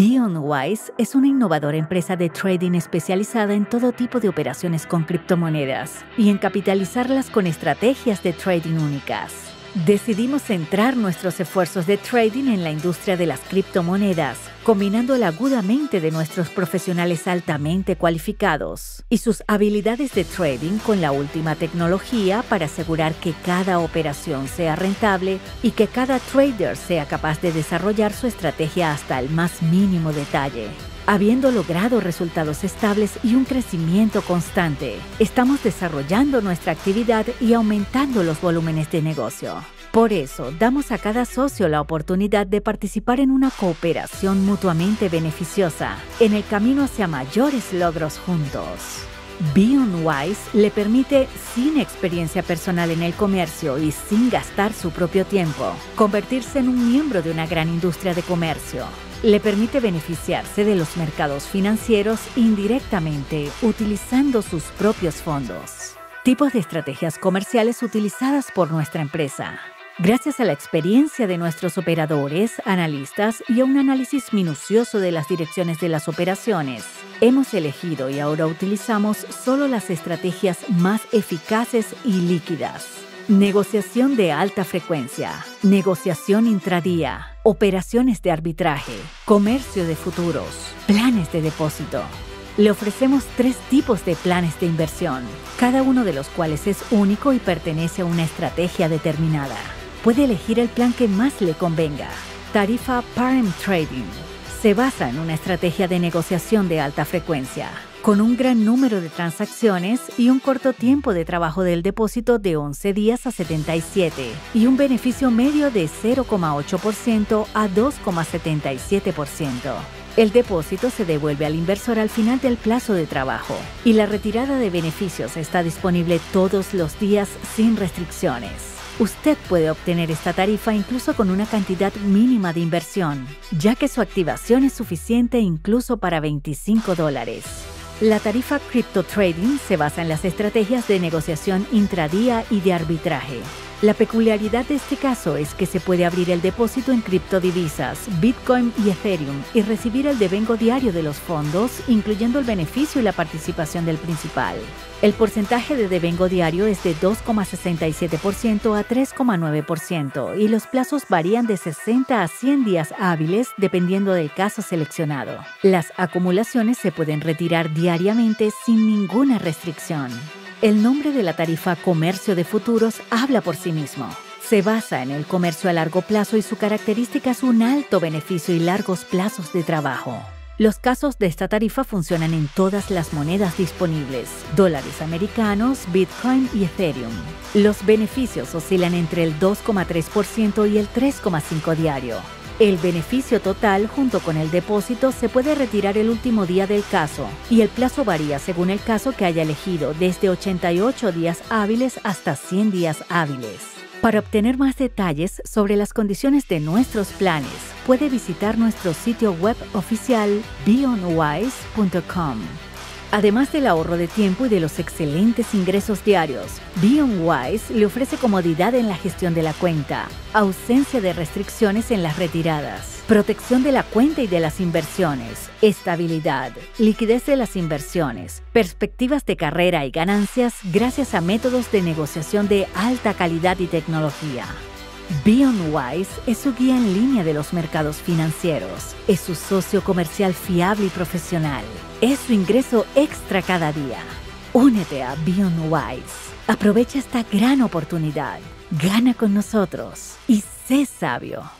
BeyondWise es una innovadora empresa de trading especializada en todo tipo de operaciones con criptomonedas y en capitalizarlas con estrategias de trading únicas. Decidimos centrar nuestros esfuerzos de trading en la industria de las criptomonedas, combinando la agudamente de nuestros profesionales altamente cualificados y sus habilidades de trading con la última tecnología para asegurar que cada operación sea rentable y que cada trader sea capaz de desarrollar su estrategia hasta el más mínimo detalle. Habiendo logrado resultados estables y un crecimiento constante, estamos desarrollando nuestra actividad y aumentando los volúmenes de negocio. Por eso, damos a cada socio la oportunidad de participar en una cooperación mutuamente beneficiosa en el camino hacia mayores logros juntos. BeyondWise le permite, sin experiencia personal en el comercio y sin gastar su propio tiempo, convertirse en un miembro de una gran industria de comercio le permite beneficiarse de los mercados financieros indirectamente utilizando sus propios fondos. Tipos de estrategias comerciales utilizadas por nuestra empresa. Gracias a la experiencia de nuestros operadores, analistas y a un análisis minucioso de las direcciones de las operaciones, hemos elegido y ahora utilizamos solo las estrategias más eficaces y líquidas. Negociación de alta frecuencia, negociación intradía, operaciones de arbitraje, comercio de futuros, planes de depósito. Le ofrecemos tres tipos de planes de inversión, cada uno de los cuales es único y pertenece a una estrategia determinada. Puede elegir el plan que más le convenga. Tarifa Parent Trading. Se basa en una estrategia de negociación de alta frecuencia con un gran número de transacciones y un corto tiempo de trabajo del depósito de 11 días a 77 y un beneficio medio de 0,8% a 2,77%. El depósito se devuelve al inversor al final del plazo de trabajo y la retirada de beneficios está disponible todos los días sin restricciones. Usted puede obtener esta tarifa incluso con una cantidad mínima de inversión, ya que su activación es suficiente incluso para 25 dólares. La tarifa Crypto Trading se basa en las estrategias de negociación intradía y de arbitraje. La peculiaridad de este caso es que se puede abrir el depósito en criptodivisas, Bitcoin y Ethereum y recibir el devengo diario de los fondos, incluyendo el beneficio y la participación del principal. El porcentaje de devengo diario es de 2,67% a 3,9% y los plazos varían de 60 a 100 días hábiles dependiendo del caso seleccionado. Las acumulaciones se pueden retirar diariamente sin ninguna restricción. El nombre de la tarifa Comercio de Futuros habla por sí mismo. Se basa en el comercio a largo plazo y su característica es un alto beneficio y largos plazos de trabajo. Los casos de esta tarifa funcionan en todas las monedas disponibles, dólares americanos, Bitcoin y Ethereum. Los beneficios oscilan entre el 2,3% y el 3,5% diario. El beneficio total junto con el depósito se puede retirar el último día del caso y el plazo varía según el caso que haya elegido, desde 88 días hábiles hasta 100 días hábiles. Para obtener más detalles sobre las condiciones de nuestros planes, puede visitar nuestro sitio web oficial beyondwise.com. Además del ahorro de tiempo y de los excelentes ingresos diarios, BeyondWise le ofrece comodidad en la gestión de la cuenta, ausencia de restricciones en las retiradas, protección de la cuenta y de las inversiones, estabilidad, liquidez de las inversiones, perspectivas de carrera y ganancias gracias a métodos de negociación de alta calidad y tecnología. BeyondWise es su guía en línea de los mercados financieros. Es su socio comercial fiable y profesional. Es su ingreso extra cada día. Únete a BeyondWise. Aprovecha esta gran oportunidad. Gana con nosotros y sé sabio.